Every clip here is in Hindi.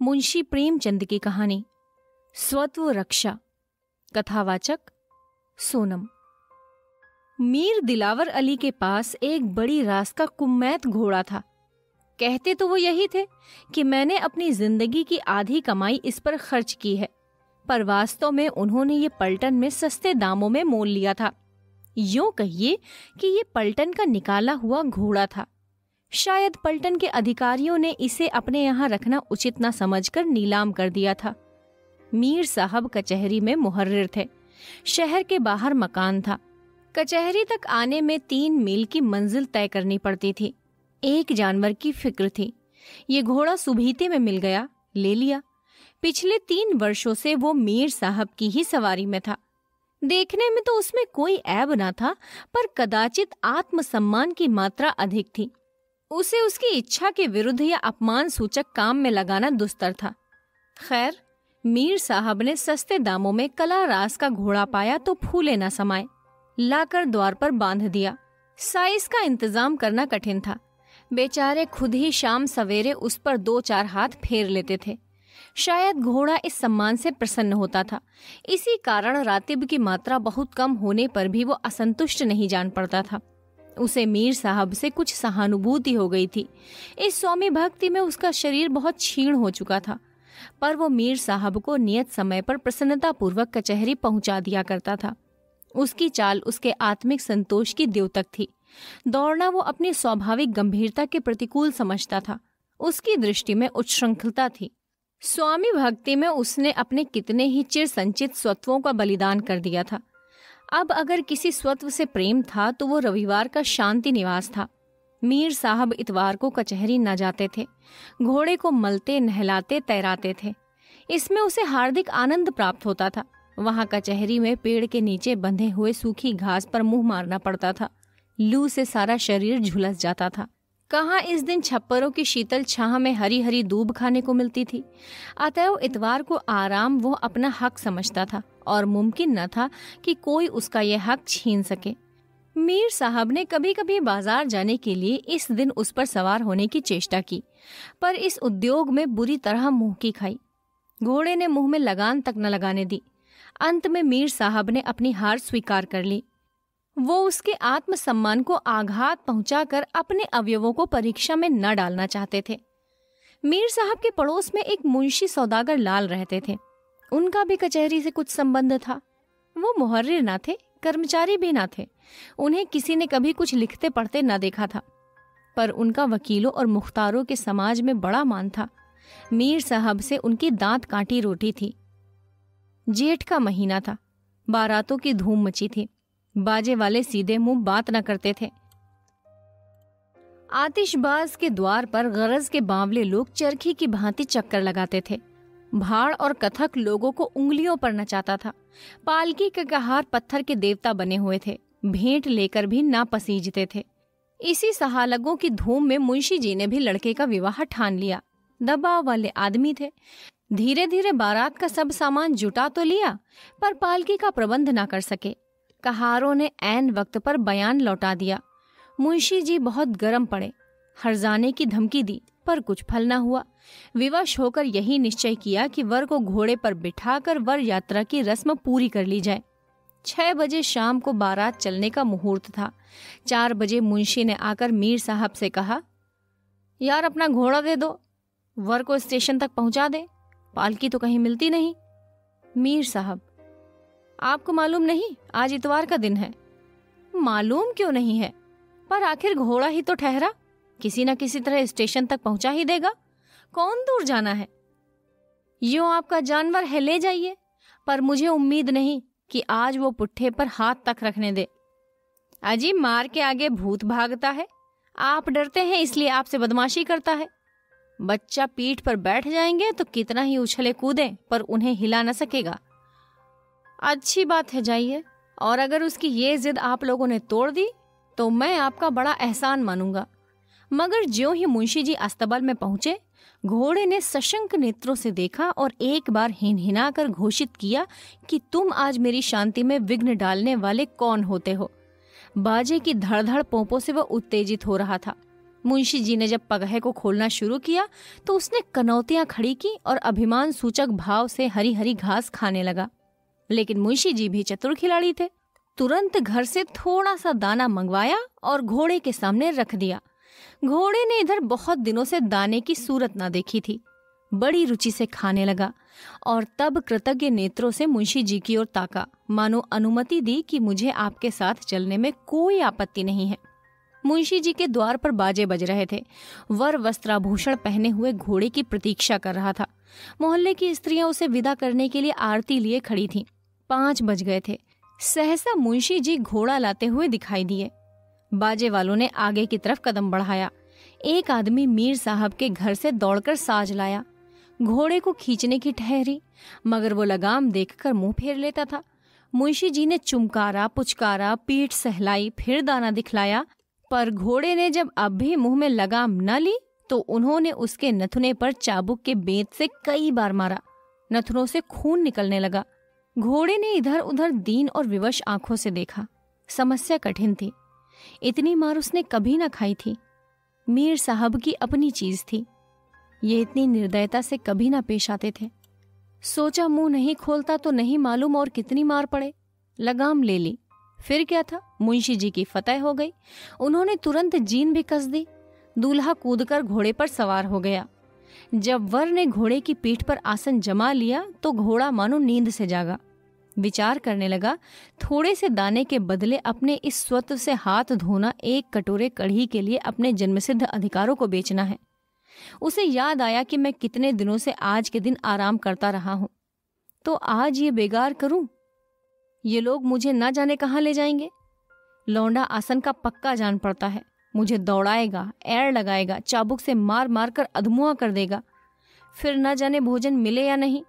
मुंशी प्रेमचंद की कहानी। स्वत्व रक्षा कथावाचक सोनम। मीर दिलावर अली के पास एक बड़ी रास का कुमैत घोड़ा था। कहते तो वो यही थे कि मैंने अपनी ज़िंदगी की आधी कमाई इस पर खर्च की है, पर वास्तव में उन्होंने ये पलटन में सस्ते दामों में मोल लिया था। यूँ कहिए कि ये पलटन का निकाला हुआ घोड़ा था। शायद पलटन के अधिकारियों ने इसे अपने यहाँ रखना उचित न समझकर नीलाम कर दिया था। मीर साहब कचहरी में मुहर्र थे। शहर के बाहर मकान था। कचहरी तक आने में तीन मील की मंजिल तय करनी पड़ती थी। एक जानवर की फ़िक्र थी। ये घोड़ा सुबीते में मिल गया, ले लिया। पिछले तीन वर्षों से वो मीर साहब की ही सवारी में था। देखने में तो उसमें कोई ऐब ना था, पर कदाचित आत्मसम्मान की मात्रा अधिक थी। उसे उसकी इच्छा के विरुद्ध या अपमान सूचक काम में लगाना दुस्तर था। खैर, मीर साहब ने सस्ते दामों में कला रास का घोड़ा पाया तो फूले न समाये। लाकर द्वार पर बाँध दिया। साइज़ का इंतज़ाम करना कठिन था। बेचारे खुद ही शाम सवेरे उस पर दो चार हाथ फेर लेते थे। शायद घोड़ा इस सम्मान से प्रसन्न होता था। इसी कारण रातिब की मात्रा बहुत कम होने पर भी वो असंतुष्ट नहीं जान पड़ता था। उसे मीर साहब से कुछ सहानुभूति हो गई थी। इस स्वामी भक्ति में उसका शरीर बहुत क्षीण हो चुका था, पर वो मीर साहब को नियत समय पर प्रसन्नता पूर्वक कचहरी पहुँचा दिया करता था। उसकी चाल उसके आत्मिक संतोष की द्योतक थी। दौड़ना वो अपनी स्वाभाविक गंभीरता के प्रतिकूल समझता था। उसकी दृष्टि में उच्छृंखलता थी। स्वामी भक्ति में उसने अपने कितने ही चिर संचित स्वत्वों का बलिदान कर दिया था। अब अगर किसी स्वत्व से प्रेम था तो वो रविवार का शांति निवास था। मीर साहब इतवार को कचहरी न जाते थे। घोड़े को मलते, नहलाते, तैराते थे। इसमें उसे हार्दिक आनंद प्राप्त होता था। वहाँ कचहरी में पेड़ के नीचे बंधे हुए सूखी घास पर मुँह मारना पड़ता था। लू से सारा शरीर झुलस जाता था। कहाँ इस दिन छप्परों की शीतल छाह में हरी हरी दूब खाने को मिलती थी? अतएव इतवार को आराम वो अपना हक समझता था। और मुमकिन न था कि कोई उसका यह हक छीन सके। मीर साहब ने कभी कभी बाज़ार जाने के लिए इस दिन उस पर सवार होने की चेष्टा की, पर इस उद्योग में बुरी तरह मुँह की खाई। घोड़े ने मुँह में लगान तक न लगाने दी। अंत में मीर साहब ने अपनी हार स्वीकार कर ली। वो उसके आत्मसम्मान को आघात पहुंचाकर अपने अवयवों को परीक्षा में न डालना चाहते थे। मीर साहब के पड़ोस में एक मुंशी सौदागर लाल रहते थे। उनका भी कचहरी से कुछ संबंध था। वो मुहर्रिर ना थे, कर्मचारी भी ना थे। उन्हें किसी ने कभी कुछ लिखते पढ़ते ना देखा था। पर उनका वकीलों और मुख्तारों के समाज में बड़ा मान था। मीर साहब से उनकी दांत काटी रोटी थी। जेठ का महीना था। बारातों की धूम मची थी। बाजे वाले सीधे मुँह बात न करते थे। आतिशबाज के द्वार पर गरज के बावले लोग चरखी की भांति चक्कर लगाते थे। भाड़ और कथक लोगों को उंगलियों पर नचाता था। पालकी के कहार पत्थर के देवता बने हुए थे। भेंट लेकर भी ना पसीजते थे। इसी सहालगों की धूम में मुंशी जी ने भी लड़के का विवाह ठान लिया। दबाव वाले आदमी थे। धीरे धीरे बारात का सब सामान जुटा तो लिया, पर पालकी का प्रबंध ना कर सके। कहारों ने ऐन वक्त पर बयान लौटा दिया। मुंशी जी बहुत गर्म पड़े। हरजाने की धमकी दी। पर कुछ फल न हुआ। विवश होकर यही निश्चय किया कि वर को घोड़े पर बिठाकर वर यात्रा की रस्म पूरी कर ली जाए। छह बजे शाम को बारात चलने का मुहूर्त था। चार बजे मुंशी ने आकर मीर साहब से कहा, यार, अपना घोड़ा दे दो। वर को स्टेशन तक पहुँचा दे। पालकी तो कहीं मिलती नहीं। मीर साहब, आपको मालूम नहीं, आज इतवार का दिन है। मालूम क्यों नहीं है? पर आखिर घोड़ा ही तो ठहरा। किसी न किसी तरह स्टेशन तक पहुँचा ही देगा। कौन दूर जाना है? यो आपका जानवर है, ले जाइए। पर मुझे उम्मीद नहीं कि आज वो पुट्ठे पर हाथ तक रखने दे। अजी, मार के आगे भूत भागता है। आप डरते हैं, इसलिए आपसे बदमाशी करता है। बच्चा पीठ पर बैठ जाएँगे तो कितना ही उछले कूदे, पर उन्हें हिला न सकेगा। अच्छी बात है, जाइए। और अगर उसकी ये जिद आप लोगों ने तोड़ दी तो मैं आपका बड़ा एहसान मानूँगा। मगर ज्यो ही मुंशी जी अस्तबल में पहुँचे, घोड़े ने सशंक नेत्रों से देखा और एक बार हिन कर घोषित किया कि तुम आज मेरी शांति में विघ्न डालने वाले कौन होते हो। बाजे की धड़धड़ पोपों से वह उत्तेजित हो रहा था। मुंशी जी ने जब पगहे को खोलना शुरू किया तो उसने कनौतियाँ खड़ी की और अभिमान सूचक भाव से हरी हरी घास खाने लगा। लेकिन मुंशी जी भी चतुर खिलाड़ी थे। तुरंत घर से थोड़ा सा दाना मंगवाया और घोड़े के सामने रख दिया। घोड़े ने इधर बहुत दिनों से दाने की सूरत ना देखी थी। बड़ी रुचि से खाने लगा और तब कृतज्ञ नेत्रों से मुंशी जी की ओर ताका। मानो अनुमति दी कि मुझे आपके साथ चलने में कोई आपत्ति नहीं है। मुंशी जी के द्वार पर बाजे बज रहे थे। वर वस्त्राभूषण पहने हुए घोड़े की प्रतीक्षा कर रहा था। मोहल्ले की स्त्रियाँ उसे विदा करने के लिए आरती लिए खड़ी थीं। पाँच बज गए थे। सहसा मुंशी जी घोड़ा लाते हुए दिखाई दिए। बाजे वालों ने आगे की तरफ़ कदम बढ़ाया। एक आदमी मीर साहब के घर से दौड़कर साज लाया। घोड़े को खींचने की ठहरी, मगर वो लगाम देखकर मुँह फेर लेता था। मुंशी जी ने चुमकारा, पुचकारा, पीठ सहलाई, फिर दाना दिखलाया। पर घोड़े ने जब अब भी मुँह में लगाम न ली तो उन्होंने उसके नथुने पर चाबुक के बेत से कई बार मारा। नथुनों से खून निकलने लगा। घोड़े ने इधर उधर दीन और विवश आँखों से देखा। समस्या कठिन थी। इतनी मार उसने कभी ना खाई थी। मीर साहब की अपनी चीज़ थी। ये इतनी निर्दयता से कभी ना पेश आते थे। सोचा मुँह नहीं खोलता तो नहीं मालूम और कितनी मार पड़े। लगाम ले ली। फिर क्या था? मुंशी जी की फतेह हो गई। उन्होंने तुरंत जीन भी कस दी। दूल्हा कूदकर घोड़े पर सवार हो गया। जब वर ने घोड़े की पीठ पर आसन जमा लिया तो घोड़ा मानो नींद से जागा। विचार करने लगा, थोड़े से दाने के बदले अपने इस स्वत्व से हाथ धोना एक कटोरे कढ़ी के लिए अपने जन्मसिद्ध अधिकारों को बेचना है। उसे याद आया कि मैं कितने दिनों से आज के दिन आराम करता रहा हूँ। तो आज ये बेगार करूँ? ये लोग मुझे ना जाने कहाँ ले जाएँगे? लौंडा आसन का पक्का जान पड़ता है। मुझे दौड़ाएगा एर लगाएगा, चाबुक से मार मार कर अधमुआ कर देगा। फिर न जाने भोजन मिले या नहीं?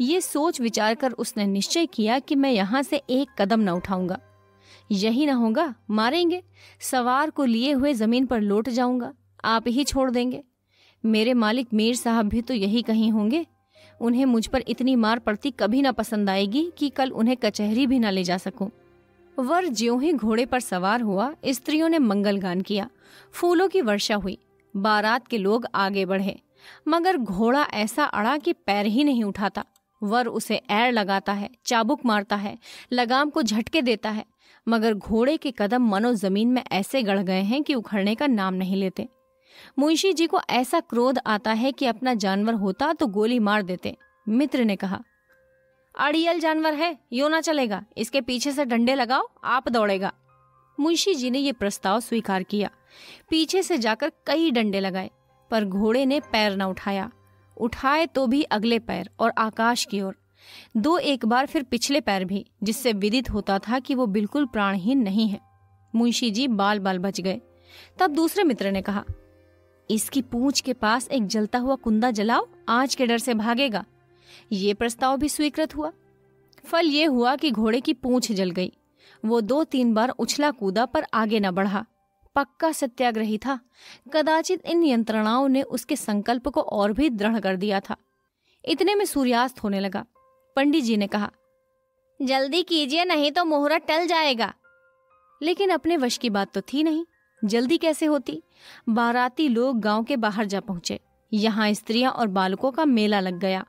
ये सोच विचार कर उसने निश्चय किया कि मैं यहाँ से एक कदम न उठाऊँगा। यही ना होगा, मारेंगे। सवार को लिए हुए ज़मीन पर लौट जाऊँगा। आप ही छोड़ देंगे। मेरे मालिक मीर साहब भी तो यही कहीं होंगे। उन्हें मुझ पर इतनी मार पड़ती कभी ना पसंद आएगी कि कल उन्हें कचहरी भी ना ले जा सकूँ। वर ज्यों ही घोड़े पर सवार हुआ, स्त्रियों ने मंगल गान किया। फूलों की वर्षा हुई। बारात के लोग आगे बढ़े। मगर घोड़ा ऐसा अड़ा कि पैर ही नहीं उठाता। वर उसे एर लगाता है, चाबुक मारता है, लगाम को झटके देता है। मगर घोड़े के कदम मनो ज़मीन में ऐसे गड़ गए हैं कि उखड़ने का नाम नहीं लेते। मुंशी जी को ऐसा क्रोध आता है कि अपना जानवर होता तो गोली मार देते, मित्र ने कहा। अड़ियल जानवर है, यो ना चलेगा, इसके पीछे से डंडे लगाओ, आप दौड़ेगा। मुंशी जी ने यह प्रस्ताव स्वीकार किया। पीछे से जाकर कई डंडे लगाए, पर घोड़े ने पैर न उठाया। उठाए तो भी अगले पैर और आकाश की ओर। दो एक बार फिर पिछले पैर भी, जिससे विदित होता था कि वो बिल्कुल प्राणहीन नहीं है। मुंशी जी बाल बाल बच गए। तब दूसरे मित्र ने कहा, इसकी पूंछ के पास एक जलता हुआ कुंदा जलाओ, आज के डर से भागेगा। ये प्रस्ताव भी स्वीकृत हुआ। फल ये हुआ कि घोड़े की पूंछ जल गई। वो दो तीन बार उछला कूदा पर आगे न बढ़ा। पक्का सत्याग्रही था। कदाचित इन यंत्रणाओं ने उसके संकल्प को और भी दृढ़ कर दिया था। इतने में सूर्यास्त होने लगा। पंडित जी ने कहा, जल्दी कीजिए, नहीं तो मुहूर्त टल जाएगा। लेकिन अपने वश की बात तो थी नहीं। जल्दी कैसे होती? बाराती लोग गाँव के बाहर जा पहुँचे। यहाँ स्त्रियाँ और बालकों का मेला लग गया।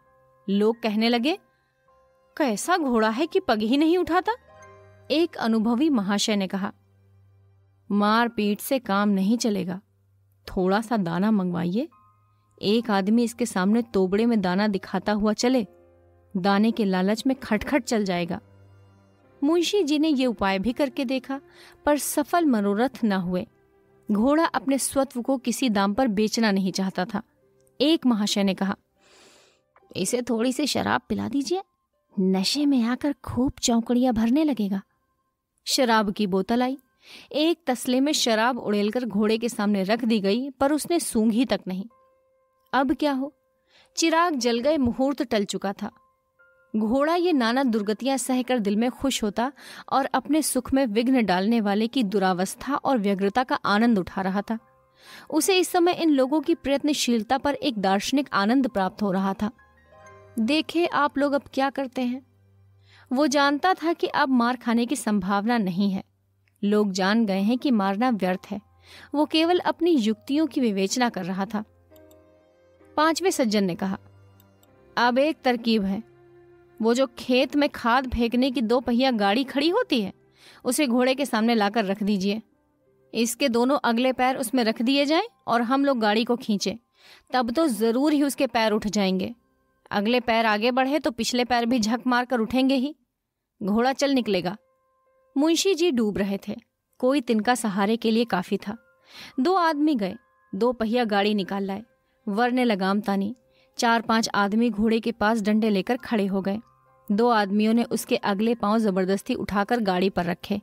लोग कहने लगे, कैसा घोड़ा है कि पग ही नहीं उठाता? एक अनुभवी महाशय ने कहा मार पीट से काम नहीं चलेगा। थोड़ा सा दाना मंगवाइए। एक आदमी इसके सामने तोबड़े में दाना दिखाता हुआ चले। दाने के लालच में खटखट चल जाएगा। मुंशी जी ने यह उपाय भी करके देखा, पर सफल मनोरथ न हुए। घोड़ा अपने स्वत्व को किसी दाम पर बेचना नहीं चाहता था। एक महाशय ने कहा, इसे थोड़ी सी शराब पिला दीजिए। नशे में आकर खूब चौकड़ियाँ भरने लगेगा। शराब की बोतल आई। एक तसले में शराब उड़ेलकर घोड़े के सामने रख दी गई, पर उसने सूंघी तक नहीं। अब क्या हो? चिराग जल गए, मुहूर्त टल चुका था। घोड़ा ये नाना दुर्गतियाँ सहकर दिल में खुश होता और अपने सुख में विघ्न डालने वाले की दुरावस्था और व्यग्रता का आनंद उठा रहा था। उसे इस समय इन लोगों की प्रयत्नशीलता पर एक दार्शनिक आनंद प्राप्त हो रहा था। देखे आप लोग अब क्या करते हैं? वो जानता था कि अब मार खाने की संभावना नहीं है। लोग जान गए हैं कि मारना व्यर्थ है। वो केवल अपनी युक्तियों की विवेचना कर रहा था। पाँचवें सज्जन ने कहा, अब एक तरकीब है। वो जो खेत में खाद फेंकने की दो पहिया गाड़ी खड़ी होती है, उसे घोड़े के सामने लाकर रख दीजिए। इसके दोनों अगले पैर उसमें रख दिए जाएँ और हम लोग गाड़ी को खींचे। तब तो ज़रूर ही उसके पैर उठ जाएँगे। अगले पैर आगे बढ़े तो पिछले पैर भी झक मार कर उठेंगे ही। घोड़ा चल निकलेगा। मुंशी जी डूब रहे थे। कोई तिनका सहारे के लिए काफ़ी था। दो आदमी गए, दो पहिया गाड़ी निकाल लाए वर ने लगाम तानी, चार पाँच आदमी घोड़े के पास डंडे लेकर खड़े हो गए। दो आदमियों ने उसके अगले पाँव ज़बरदस्ती उठाकर गाड़ी पर रखे।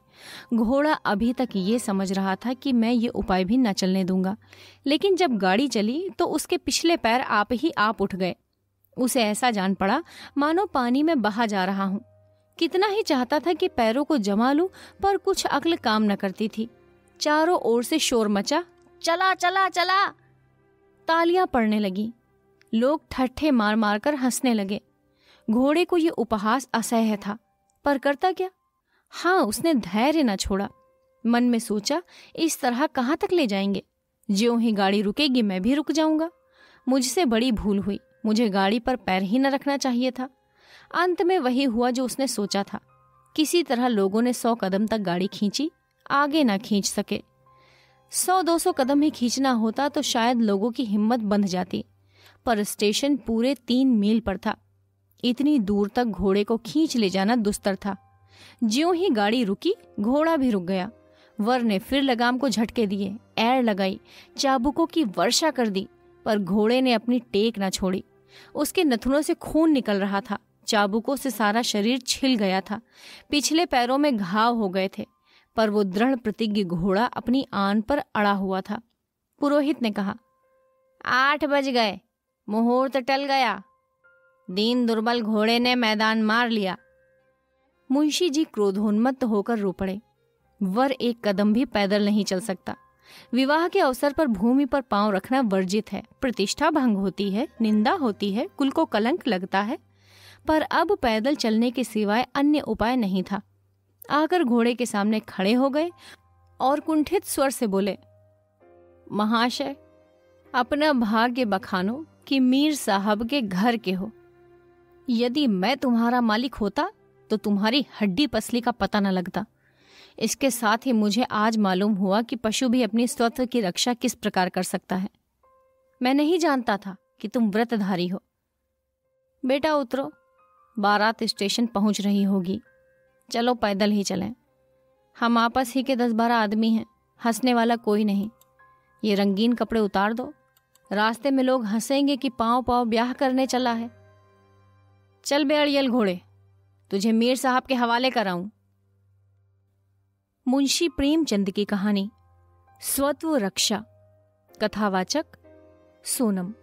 घोड़ा अभी तक ये समझ रहा था कि मैं ये उपाय भी न चलने दूँगा। लेकिन जब गाड़ी चली तो उसके पिछले पैर आप ही आप उठ गए। उसे ऐसा जान पड़ा, मानो पानी में बहा जा रहा हूँ। कितना ही चाहता था कि पैरों को जमा लूँ, पर कुछ अक्ल काम न करती थी। चारों ओर से शोर मचा, चला चला चला! तालियाँ पड़ने लगी। लोग ठट्ठे मार मार कर हंसने लगे। घोड़े को ये उपहास असह्य था। पर करता क्या? हाँ उसने धैर्य न छोड़ा। मन में सोचा, इस तरह कहाँ तक ले जाएँगे? ज्यो ही गाड़ी रुकेगी, मैं भी रुक जाऊँगा। मुझसे बड़ी भूल हुई। मुझे गाड़ी पर पैर ही न रखना चाहिए था। अंत में वही हुआ जो उसने सोचा था। किसी तरह लोगों ने सौ कदम तक गाड़ी खींची, आगे ना खींच सके। सौ दो सौ कदम ही खींचना होता तो शायद लोगों की हिम्मत बंध जाती, पर स्टेशन पूरे तीन मील पर था। इतनी दूर तक घोड़े को खींच ले जाना दुस्तर था। ज्यों ही गाड़ी रुकी, घोड़ा भी रुक गया। वर ने फिर लगाम को झटके दिए एर लगाई, चाबुकों की वर्षा कर दी, पर घोड़े ने अपनी टेक न छोड़ी। उसके नथुनों से खून निकल रहा था। चाबुकों से सारा शरीर छिल गया था। पिछले पैरों में घाव हो गए थे, पर वो दृढ़ प्रतिज्ञ घोड़ा अपनी आन पर अड़ा हुआ था। पुरोहित ने कहा, आठ बज गए, मुहूर्त टल गया। दीन दुर्बल घोड़े ने मैदान मार लिया। मुंशी जी क्रोधोन्मत्त होकर रो पड़े। वर एक कदम भी पैदल नहीं चल सकता। विवाह के अवसर पर भूमि पर पाँव रखना वर्जित है। प्रतिष्ठा भंग होती है, निंदा होती है, कुल को कलंक लगता है। पर अब पैदल चलने के सिवाय अन्य उपाय नहीं था। आकर घोड़े के सामने खड़े हो गए और कुंठित स्वर से बोले, महाशय, अपना भाग्य बखानो कि मीर साहब के घर के हो। यदि मैं तुम्हारा मालिक होता तो तुम्हारी हड्डी पसली का पता न लगता। इसके साथ ही मुझे आज मालूम हुआ कि पशु भी अपनी स्वत्व की रक्षा किस प्रकार कर सकता है। मैं नहीं जानता था कि तुम व्रतधारी हो। बेटा उतरो बारात स्टेशन पहुँच रही होगी। चलो पैदल ही चलें। हम आपस ही के दस बारह आदमी हैं, हंसने वाला कोई नहीं। ये रंगीन कपड़े उतार दो। रास्ते में लोग हंसेंगे कि पाँव पाँव ब्याह करने चला है। चल बे अड़ियल घोड़े, तुझे मीर साहब के हवाले कराऊं। मुंशी प्रेमचंद की कहानी, स्वत्व रक्षा, कथावाचक, सोनम।